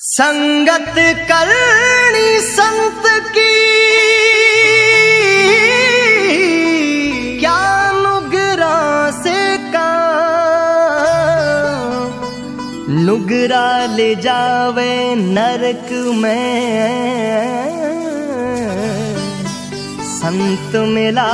संगत करनी संत की। क्या नुगरा से का नुगरा ले जावे नरक में। संत मिला